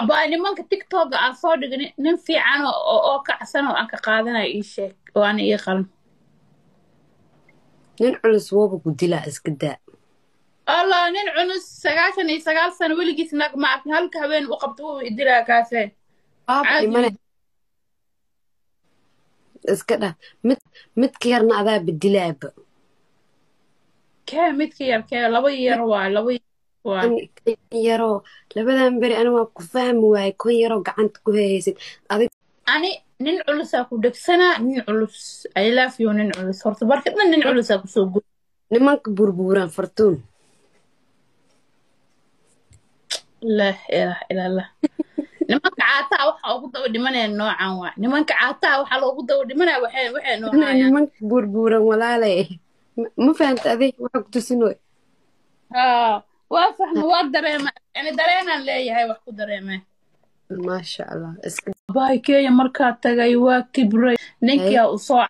abaa nimanka tiktoka aan soo dhigin nin fiican oo kacsan oo aan ka qaadanayo ii sheeg oo aan ii qalmo nin culus wooba ku dilaa iska daa. Allah nin cunus sagaashan iyo sagaal sano weligiis nag ma arkin halka habeen u qabto wuu idilaa kaasee. Dhimane iska dhah mid midka yarna adaa bedilaaba kee midka yar kee laba yar waay laba yar yaroo labadan beri ani waa ku fahmi waaye kan yaroo gacanta ku haysid adig ani nin culusaa ku dhegsanaa nin culus i love you nin culus horta barka dhan nin culusaa ku soo guda nimanka burbuuran fartuun lah ilaah ilaallah nimanka caataa waxa ugu daba dhimanaya noocan waa nimanka caataa waxaa loogu daba dhimanaya waxay waxay noocayaan nimanka burbuuran walaalay Ma- fahanta adi waxa ku tusinoy haa waa fahma waa dareema yani dareenaan leeyahay wax ku dareemee maasha allah iska baay kenya markaa tagay waa kibray. Ninkia u soo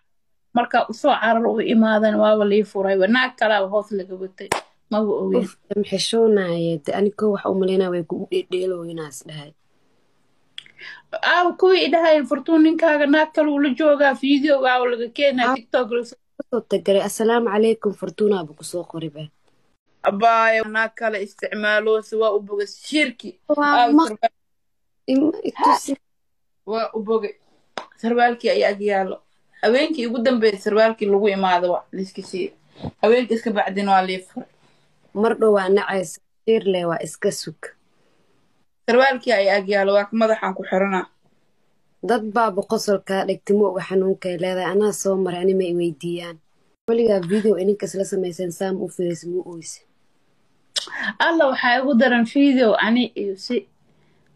markaa u soo carar u imaadan waaba lii furayba naag kalaaba hoos laga watay. Maba maxishoonaye de anikoo waxa u malaynaa way kugu dhedheelooyinaas dhahay. Aaw kuwii idhahayen furtuun ninkaaga naag kale ula joogaa videogaa oo laga keenaa tiktok la soo ku soo tagaray assalaamu calaykum fartuunaaba ku soo qoriba abaayo naag kale isticmaaloosi waa u bogay shirki waa u bogay sarwaalkii ayaa ag yaallo haweenkii ugu dambeeyay sarwaalkii lagu imaado wa liska siiye haweenkii iska bacdin waa lii furay mar dhow waa nacaysa shirle waa iska sug sarwaalkii ayaa ag yaallo waa ka madaxaan ku xiranaa dad baaba qosolkaa dhigtay ma oga xanuunkay leedahay anaa soo maray anima i weydiiyaan weligaa video ininkas la samayseen saam u fiirisa ma oyse alla waxaa igu daran video ani iyo si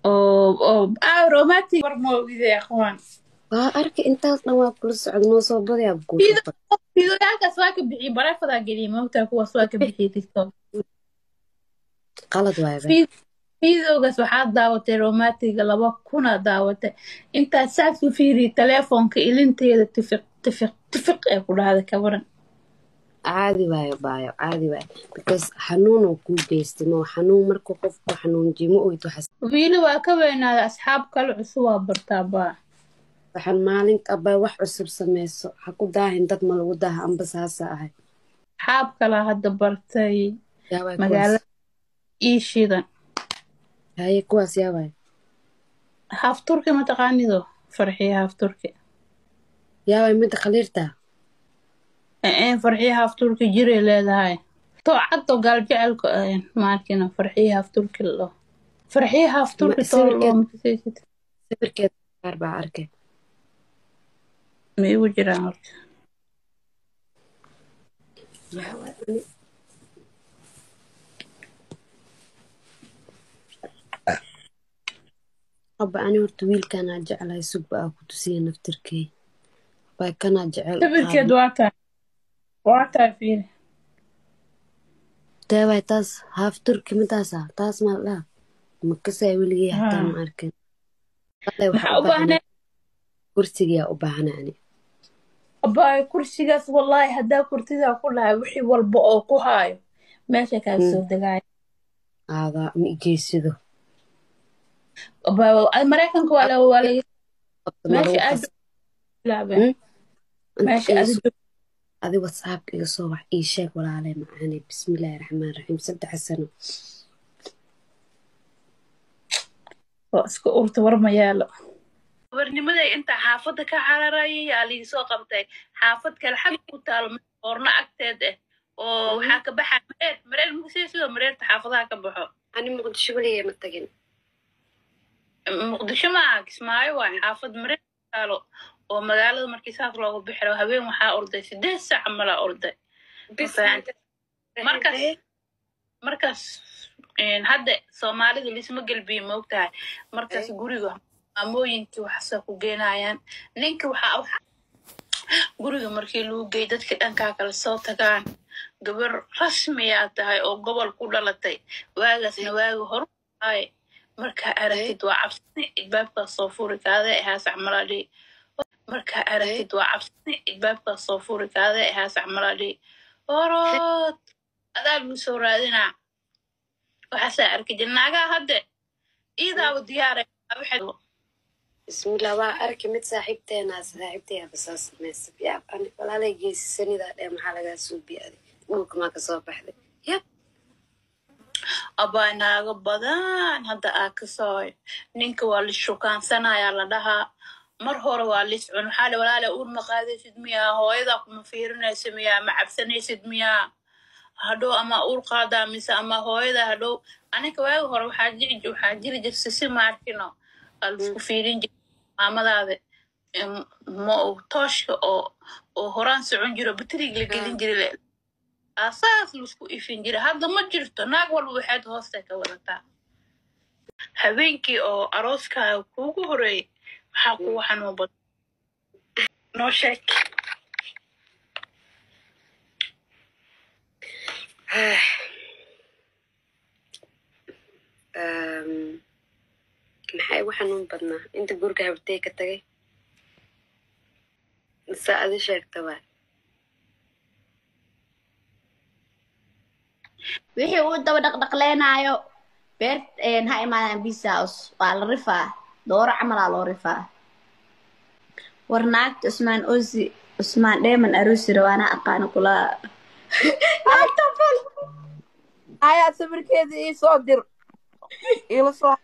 aa romantic. War waa arka intaas dhan waa kula socda noo soo soo videoyaalkaas waa ka bixiyey bareefadaa geliyey moogtaa kuwaas waa ka bixiyey tiktok. Qalad Vid- videogaas waxaa daawatay romantiga laba kuna daawatay. Intaad saas u teleefonka ilinteeda tifiq tifiq tifiq ee ku dhahday kabaran caadi waayo baayo caadi waayo. Because xanuunoo kuu geystay ma xanuun markuu qofku xanuunjiyo ma ogid waxas wiili waa ka weynaaday asxaab kale cusub waa bartaa baa. Waxaan maalin abaa wax cusub samayso. Ha ku daahin dad ma lagu daaha amba saasa ahay. Asxaab kale hadda bartay magaalada ii shidan haye kuwaas yaaway haaf turki mataqaanido farxiya haaf turki yaaway midda khaliirta. ee farxiya haaf turki jiray leedahay. Caddo gaal jecelka maarkina farxiya haaf turki lo. Farxiya arkay. Ma igu jiraan horta. Aba ani horta wiilkanaa jeclahay sugba aa ku tusiya naftirkey baa kanaa jecel sawirkeed waa tahay waa tahay fiiri daaway taas haaf turki midaasa taas maa dhaha makasaa weligay hataa ma arkin kursigiyaa u baahana ani. Abaayo kursigaas wallaahi haddaa kurtidaa ku lahay wixii walba oo ku haayo meesha kaaga soo degaayo. Aadaa ma igeysido maraykanka waa ma meesha aad meesha aad adi whatsappka iga soo wax ii sheeg walaalay macaane bismillaahi raxmaan raxiim saddex sano. Oo iska urta war ma yaalo gabarnimaday inta xaafadda ka cararayay yaa ligi soo qabtay? Xaafad kale xag ku taalo oorna agteed ah oo waxaa ka baxa mareer mareer makusii sidoo mareerta xaafadaha ka baxo. Ani muqdisho weligay ma tagin. Muqdisho maaha kismaayo waay xaafad mareer ku taalo oo magaalada markii saas loogu bixiro habeen waxaa orday sideed saac malaa orday. Markaas hadda soomaalida lisma gelbiyo moogtahay markaas guriga maamooyinkii waxaasoo ku geenayaan. Ninka waxaa guriga markii lagu geey dadka dhankaa kale soo tagaan. Gabar rasmiyaa tahay oo gobol ku dhalatay. Waagaasna waagi horu ahay markaa aragtid waa cabsani ilbaabkaas soo furi kaada acmaladhi markaa aragtid waa cabsani ilbaabkaas soo furi kaada ahaas acmaladhi orod adaa soo raadinaa waxaasaa arki jir naagaha hadde iidaaba diyaara bismillah waa arki mid saaxiibteena saaxiibtaya basaa samaysa yaab ani walaalay geesisanidaa dhee maxaa lagaa suubiyaday dhulka maa ka soo baxday yab abaa naaga badan hadda aa ka soo ninka waa lis shukaansanaya la dhahaa mar hore waa lis cun waxaa le walaale? Uur ma qaadaysid miyaa hooyadaa kuma fiirinaysa miyaa ma cabsanaysid miyaa hadhow ama uur qaadaa mise ama hooyada hadhow? Aninka waagi hore waxaa jiri jirta si maarkino aa la isku fiirin jira maamadaada tooshka oo horaan socon jiro batrig la gelin jira asaas la isku ifin jira hadda ma jirto. Naag walba waxaad hoosta ka wadataa. Habeenkii oo arooskaaga kuugu horeeyay maxaa kugu xanuun badan noo sheeg Ehm, maxaa igu xanuun badnaa? Inta guriga habartay ka tagay? Mise adi sheegta waay. Wixii uu daba dhaqdhaqleenaayo beer ha imaadaan bisa house. Waa la rifaa dooro camalaa loo rifaa war naagta cusmaan osi cusmaan dheeman arosi rawaana aqaana kula ayaa sawirkeeda ii soo dir. Ila soo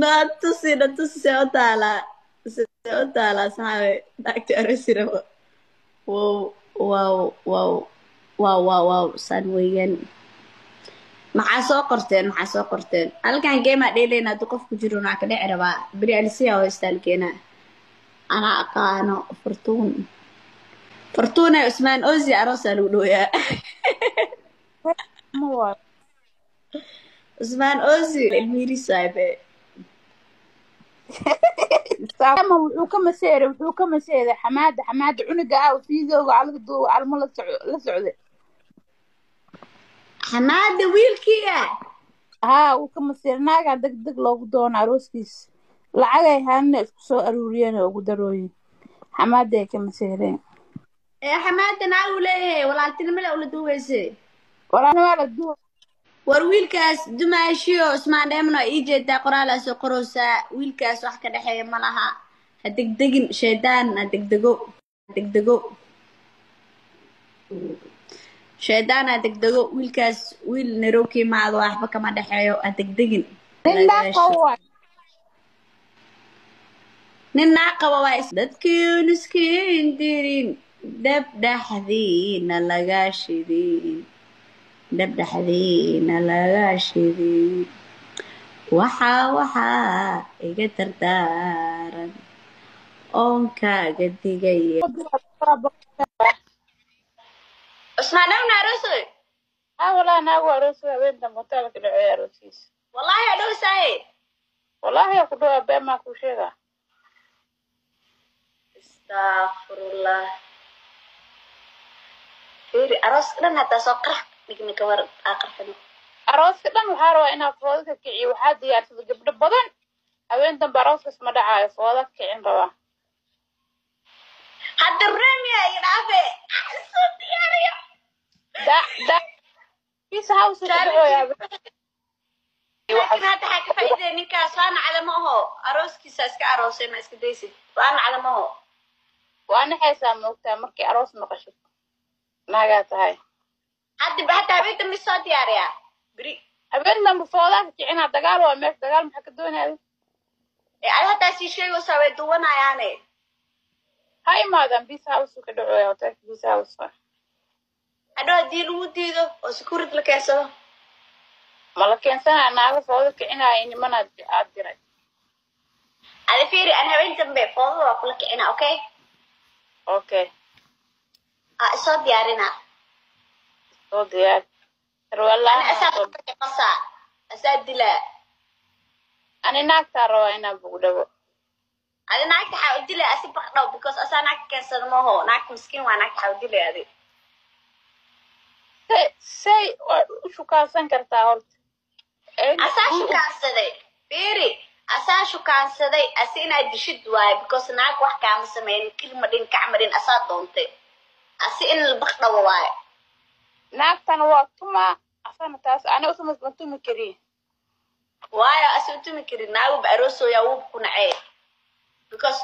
na tusi na tusi see u taalaa see u taalaa saxaabe naagta arosi wow wow wow. Wow wow wow. Saan weeyaan maxaa soo qorteen maxaa soo qorteen. Halkan geemaa dheeleyna hadduu qof ku jiro naa ka dhici rabaa beri alisiya oo istaalkeena anaa aqaano fortuun fortuune cusmaan ozi aroosaa lagu dhooyaa. Cusmaan ozi ilmiirisaabe ama wuxuu ka maseeray wuxuu ka maseeray xamaada xamaada cunuga ah fiidooga calga duuga xamaada wiilkiia haa wuu ka maseeray naagaa deg deg loogu doono arooskiis. Lacagay haanina isku soo aruuriyeen oo ugu darooyin. Xamaaday ka maseereen ee xamaada naagu leeyahay walaaltinimale ula duugayse walaana waa la war wiilkaas dumaashiyo cusmaan dheeman oo ii jeedaa qoraalaa soo qorowsaa wiilkaas wax ka dhexeeya ma laha. Ha degdegin shaydaan ha degdego ha degdego shaydaan ha degdego wiilkaas wiil narowkii maado waxba kama dhexeeyo ha degdegin. Nin dhaaqa waay. Nin naa qaba waa is dadkiin iskiin dirin dab dhaxdiina laga shidin dab dhaxdiina laga shidin waxaa waxaa iga dardaaran. Oon kaaga digaya cusmaan dhawna arosoy haa walaa naagu aroos habeen dambe dhacey arooskiis wallahi adhowsaaye wallaahi yaa ku dhawaa been maa kuu sheegaa astafurullah arooska dhan hataa soo qarax dhigna ka war aqarkan arooska dhan waxaa rabaa inaa fooda ka kiciyo waxaa diyaarsada gabdho badan. Habeen dambe arooskaas ma dhacaayo fooda ka kicin rabaa hadda remiya iga dhaafe soo diyaariyo ninkaas waa nacda ma aho arooskiisa iska aroosay ma iska daysid waa nacda ma aho waa naxaysaa moogtaa markay aroos maqashid naagaa tahay. Hadda hadda habeenka mid soo diyaariyaa? Beri habeen dambe foodaa ka kicinaa dagaal waa meesha dagaal maxaa ka doonayaa ee ad haddaa sii sheegaysaa way duwanayaane. Ha imaadaan bis house ka dhacooya hoteelka bis house hadhow haddii lagu diido oo security la keensado ma la keensanaa naaga fooda kicinaya nimanaad aad diray adi fiiri aan habeen dambe foodada waa kula kicina okay okay aa isoo diyaarina soo diyaar ani asaa dilaa ani naagtaa rabaa inaan bugdhabo adi naagta xaa u dilay asi baqdhow because asaa naagta keensada maho naagta miskiin waa naagta xaa u dilay adi say waad u shukaansan kartaa horta? Asaa shukaansaday fiiri asaa shukaansaday asi inaad dishid waaye because naag wax kaama sameyn kirma dhin kacma dhin asaa doontay. Asi in la baqdhawo waaye naagtana waa tuma asana taas ani usamas ban tumi kariye waayo asi utumi karin naaguba aroosooya wuuba ku nacee because